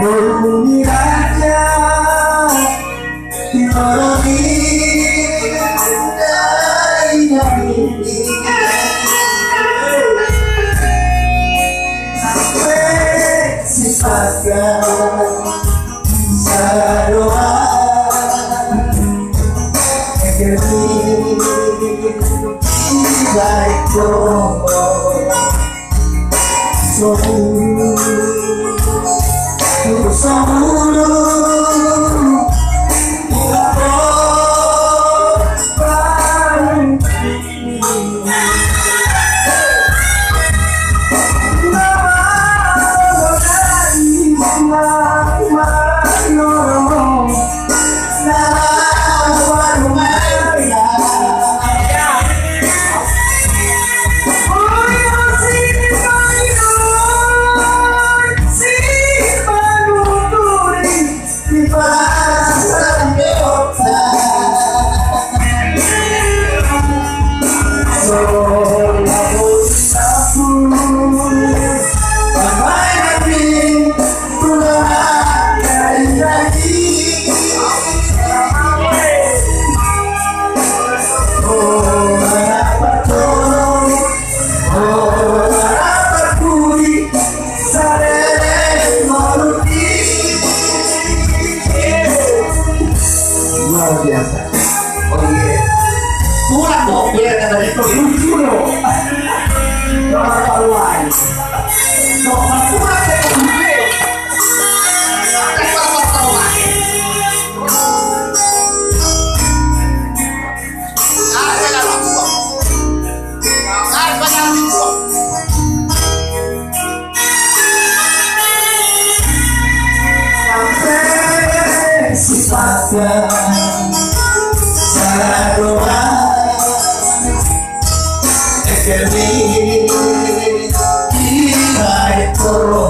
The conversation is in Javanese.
Bunyi raja soul. Through the soul. Oye, tú no quieres salir. Thank you.